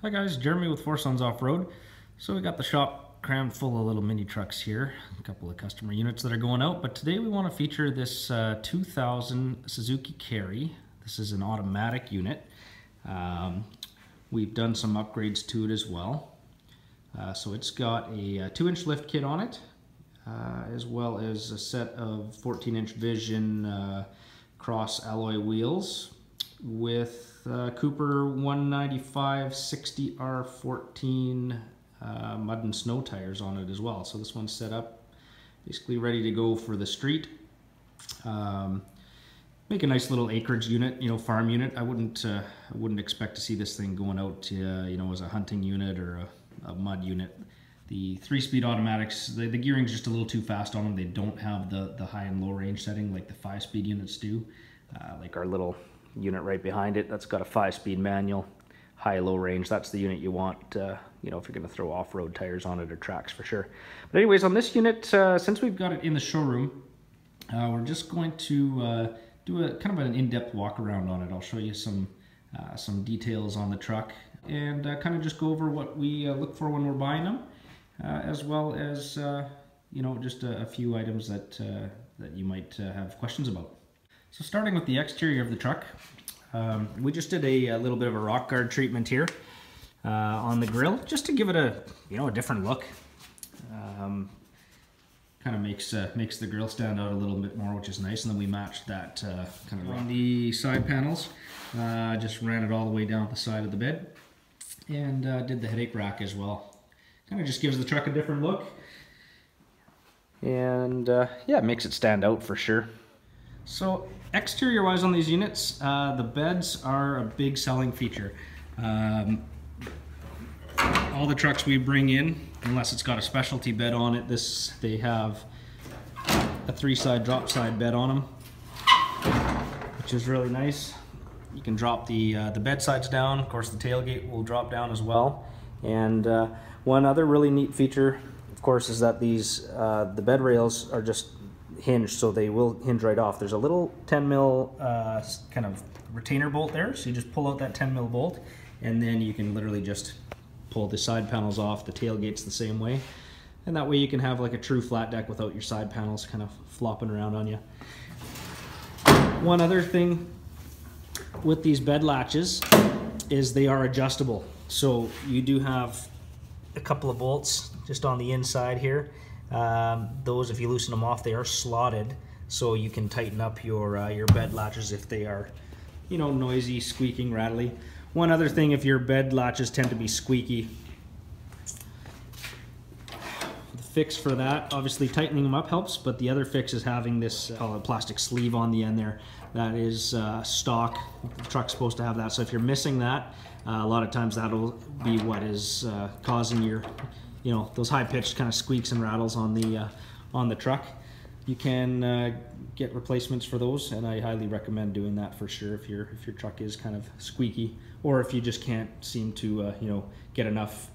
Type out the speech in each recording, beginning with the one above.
Hi guys, Jeremy with Four Sons Off-Road. So we got the shop crammed full of little mini trucks here, a couple of customer units that are going out, but today we want to feature this uh, 2000 Suzuki Carry. This is an automatic unit. Um, we've done some upgrades to it as well. Uh, so it's got a, a two inch lift kit on it, uh, as well as a set of 14 inch Vision uh, cross alloy wheels with uh, Cooper 195 60R14 uh, mud and snow tires on it as well. So this one's set up basically ready to go for the street. Um, make a nice little acreage unit, you know, farm unit. I wouldn't, uh, I wouldn't expect to see this thing going out, to, uh, you know, as a hunting unit or a, a mud unit. The three-speed automatics, the, the gearing's just a little too fast on them. They don't have the, the high and low range setting like the five-speed units do. Uh, like our little unit right behind it. That's got a five-speed manual, high low range. That's the unit you want, uh, you know, if you're going to throw off-road tires on it or tracks for sure. But anyways, on this unit, uh, since we've got it in the showroom, uh, we're just going to uh, do a kind of an in-depth walk around on it. I'll show you some uh, some details on the truck and uh, kind of just go over what we look for when we're buying them, as well as you know just a, a, few items that that you might have questions about. So starting with the exterior of the truck, um, we just did a, a, little bit of a rock guard treatment here uh, on the grill, just to give it a you know a different look. Um, kind of makes uh, makes the grill stand out a little bit more, which is nice. And then we matched that uh, kind of on the side panels. Uh, just ran it all the way down the side of the bed, and uh, did the headache rack as well. Kind of just gives the truck a different look, and uh, yeah, it makes it stand out for sure. So exterior wise on these units, uh, the beds are a big selling feature. Um, all the trucks we bring in, unless it's got a specialty bed on it, this they have a three side drop side bed on them, which is really nice. You can drop the, uh, the bed sides down. Of course, the tailgate will drop down as well. And uh, one other really neat feature, of course, is that these uh, the bed rails are just hinge, so they will hinge right off. There's a little 10 mil uh, kind of retainer bolt there, so you just pull out that 10 mil bolt, and then you can literally just pull the side panels off. The tailgate's the same way, and that way you can have like a true flat deck without your side panels kind of flopping around on you. One other thing with these bed latches is they are adjustable. So you do have a couple of bolts just on the inside here um, those, if you loosen them off, they are slotted, so you can tighten up your uh, your bed latches if they are, you know, noisy, squeaking, rattly. One other thing, if your bed latches tend to be squeaky, the fix for that, obviously tightening them up helps, but the other fix is having this uh, plastic sleeve on the end there. That is uh, stock. The truck's supposed to have that. So if you're missing that, uh, a lot of times that'll be what is uh, causing your you know those high pitched kind of squeaks and rattles on the uh, on the truck. You can uh, get replacements for those and I highly recommend doing that for sure if your if your truck is kind of squeaky or if you just can't seem to uh, you know get enough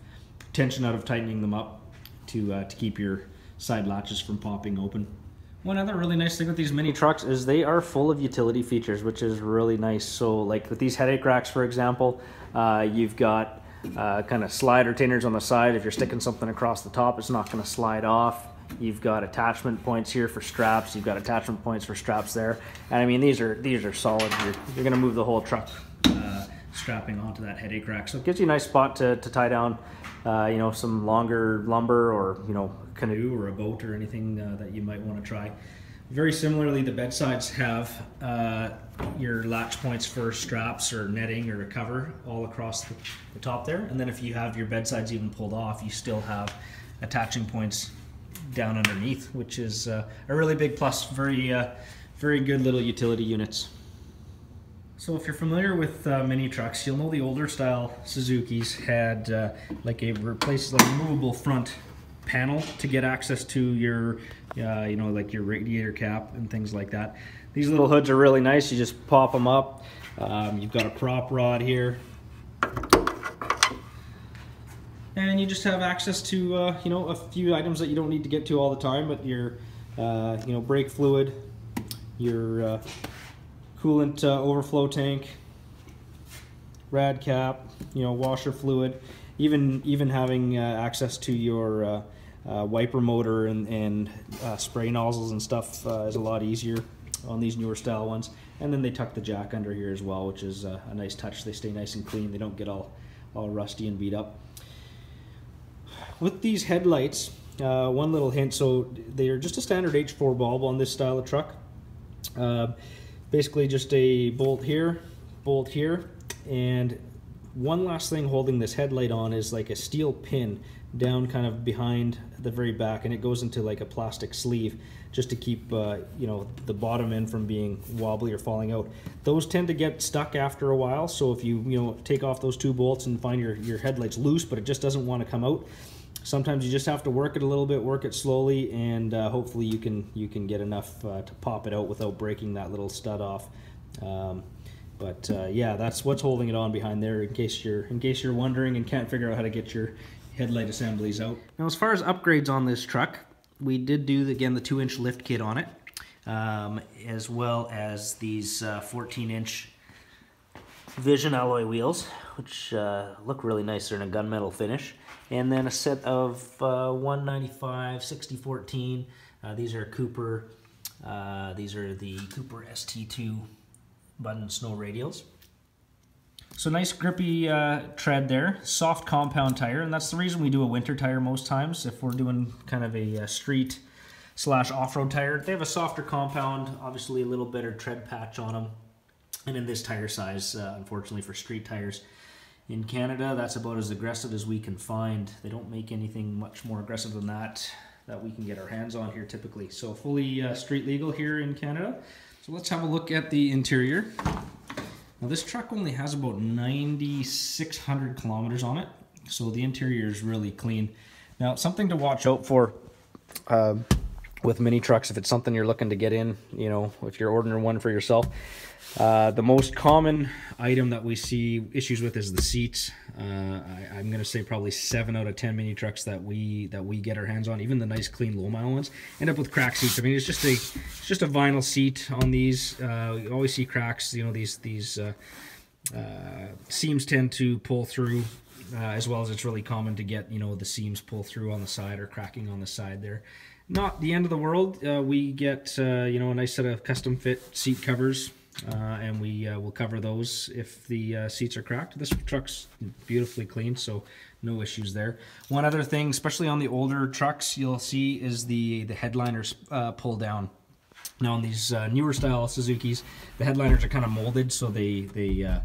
tension out of tightening them up to uh, to keep your side latches from popping open. One other really nice thing with these mini trucks is they are full of utility features which is really nice. So like with these headache racks for example uh, you've got uh, kind of slide retainers on the side. If you're sticking something across the top, it's not going to slide off. You've got attachment points here for straps. You've got attachment points for straps there. And I mean, these are these are solid. You're, you're going to move the whole truck uh, strapping onto that headache rack. So it gives you a nice spot to, to tie down, uh, you know, some longer lumber or, you know, canoe or a boat or anything uh, that you might want to try. Very similarly, the bedsides have uh, your latch points for straps or netting or a cover all across the, the, top there. And then if you have your bedsides even pulled off, you still have attaching points down underneath, which is uh, a really big plus. Very, uh, very good little utility units. So if you're familiar with uh, mini trucks, you'll know the older style Suzuki's had uh, like a replace like movable front panel to get access to your, uh, you know, like your radiator cap and things like that. These little hoods are really nice. You just pop them up. Um, you've got a prop rod here. And you just have access to, uh, you know, a few items that you don't need to get to all the time, but your, uh, you know, brake fluid, your uh, coolant uh, overflow tank, rad cap, you know, washer fluid, even even having uh, access to your uh, uh, wiper motor and, and uh, spray nozzles and stuff uh, is a lot easier on these newer style ones. And then they tuck the jack under here as well, which is uh, a nice touch. They stay nice and clean. They don't get all, all rusty and beat up. With these headlights, uh, one little hint, so they're just a standard H4 bulb on this style of truck. Uh, basically just a bolt here, bolt here, and one last thing holding this headlight on is like a steel pin down kind of behind the very back and it goes into like a plastic sleeve just to keep uh, you know the bottom end from being wobbly or falling out. Those tend to get stuck after a while so if you you know take off those two bolts and find your your headlights loose but it just doesn't want to come out sometimes you just have to work it a little bit work it slowly and uh, hopefully you can you can get enough uh, to pop it out without breaking that little stud off. Um, but uh, yeah that's what's holding it on behind there in case you're in case you're wondering and can't figure out how to get your headlight assemblies out. Now as far as upgrades on this truck, we did do, again, the 2-inch lift kit on it, um, as well as these 14-inch uh, Vision alloy wheels, which uh, look really nice. They're in a gunmetal finish. And then a set of uh, 195 6014. Uh, these are Cooper. Uh, these are the Cooper ST2 button snow radials. So nice grippy uh, tread there, soft compound tire, and that's the reason we do a winter tire most times. If we're doing kind of a, a uh, street slash off-road tire, they have a softer compound, obviously a little better tread patch on them. And in this tire size, uh, unfortunately for street tires, in Canada, that's about as aggressive as we can find. They don't make anything much more aggressive than that that we can get our hands on here typically. So fully uh, street legal here in Canada. So let's have a look at the interior. Now this truck only has about 9,600 kilometers on it, so the interior is really clean. Now something to watch out for uh, with mini trucks, if it's something you're looking to get in, you know, if you're ordering one for yourself, uh, the most common item that we see issues with is the seats. Uh, I, am to say probably seven out of ten mini trucks that we that we get our hands on, even the nice clean low mile ones, end up with crack seats. I mean, it's just a it's just a vinyl seat on these. Uh, you always see cracks. You know, these these uh, uh, seams tend to pull through. Uh, as well as it's really common to get you know the seams pull through on the side or cracking on the side there not the end of the world. Uh, we get uh, you know a nice set of custom fit seat covers uh, and we uh, will cover those if the uh, seats are cracked. This truck's beautifully clean, so no issues there. One other thing, especially on the older trucks, you'll see is the, the headliners uh, pull down. Now on these newer style Suzuki's, the headliners are kind of molded, so they they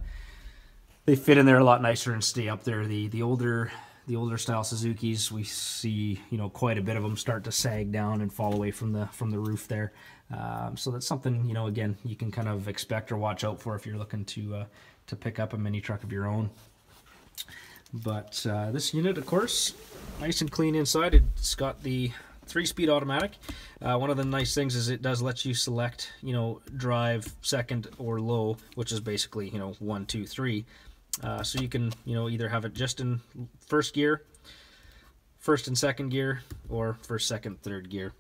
they fit in there a lot nicer and stay up there. The the older the older style Suzuki's, we see you know quite a bit of them start to sag down and fall away from the from the roof there. Um, so that's something you know again you can kind of expect or watch out for if you're looking to uh, to pick up a mini truck of your own. But uh, this unit, of course, nice and clean inside. It's got the three-speed automatic. Uh, one of the nice things is it does let you select, you know, drive, second, or low, which is basically, you know, one, two, three. Uh, so you can, you know, either have it just in first gear, first and second gear, or first, second, third gear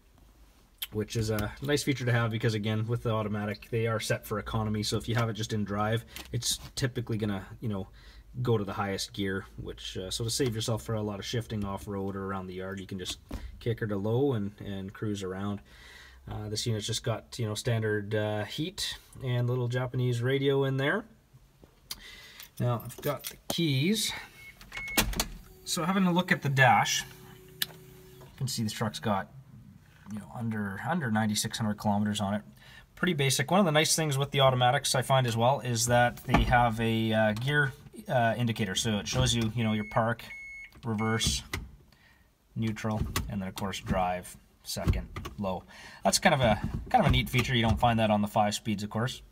which is a nice feature to have because again with the automatic they are set for economy. So if you have it just in drive it's typically gonna you know go to the highest gear which uh, so to save yourself for a lot of shifting off-road or around the yard you can just kick her to low and and cruise around. Uh, this unit's just got you know standard uh, heat and little Japanese radio in there now I've got the keys. So having a look at the dash you can see this truck's got you know under under 9600 kilometers on it. Pretty basic. One of the nice things with the automatics I find as well is that they have a uh, gear uh, indicator. So it shows you you know your park reverse neutral and then of course drive second low. That's kind of a kind of a neat feature. You don't find that on the five speeds of course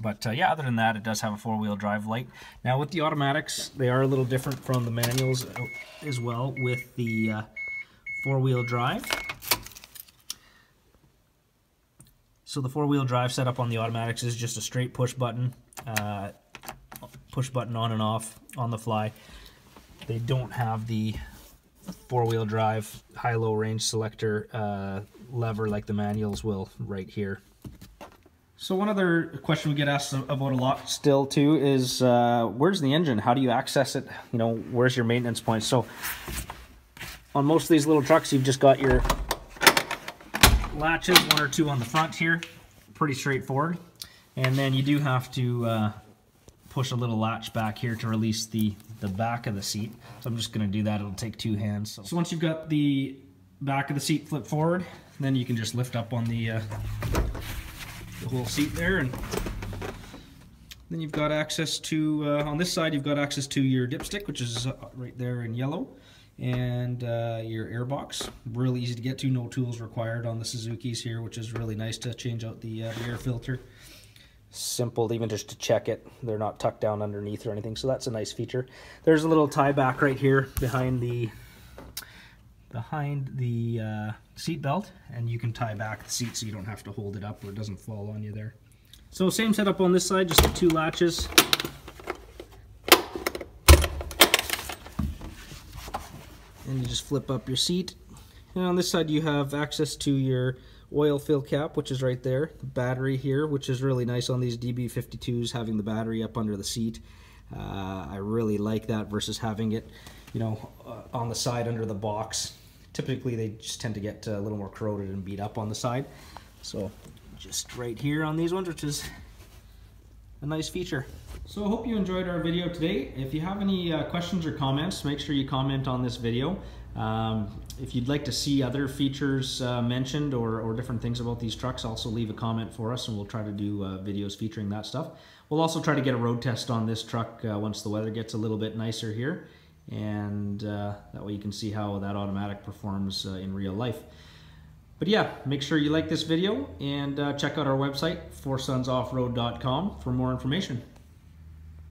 but uh, yeah other than that it does have a four-wheel drive light now with the automatics they are a little different from the manuals as well with the uh, four-wheel drive So the four-wheel drive setup on the automatics is just a straight push button, uh, push button on and off on the fly. They don't have the four-wheel drive high-low range selector uh, lever like the manuals will right here. So one other question we get asked about a lot still too is uh, where's the engine? How do you access it? You know, where's your maintenance point? So on most of these little trucks, you've just got your latches, one or two on the front here. Pretty straightforward. And then you do have to uh, push a little latch back here to release the, the back of the seat. So I'm just gonna do that, it'll take two hands. So, so once you've got the back of the seat flipped forward, then you can just lift up on the uh, the whole seat there and then you've got access to uh, on this side you've got access to your dipstick which is uh, right there in yellow and uh, your air box. Really easy to get to no tools required on the Suzuki's here which is really nice to change out the, uh, the air filter. Simple even just to check it. They're not tucked down underneath or anything so that's a nice feature. There's a little tie back right here behind the behind the uh, seat belt and you can tie back the seat so you don't have to hold it up or it doesn't fall on you there. So same setup on this side, just the two latches. And you just flip up your seat. And on this side you have access to your oil fill cap, which is right there. The battery here, which is really nice on these DB52s, having the battery up under the seat. Uh, I really like that versus having it, you know, uh, on the side under the box typically they just tend to get uh, a little more corroded and beat up on the side. So just right here on these ones, which is a nice feature. So I hope you enjoyed our video today. If you have any uh, questions or comments, make sure you comment on this video. Um, if you'd like to see other features uh, mentioned or, or, different things about these trucks, also leave a comment for us and we'll try to do uh, videos featuring that stuff. We'll also try to get a road test on this truck uh, once the weather gets a little bit nicer here and uh, that way you can see how that automatic performs uh, in real life. But yeah, make sure you like this video and uh, check out our website, foursonsoffroad.com for more information.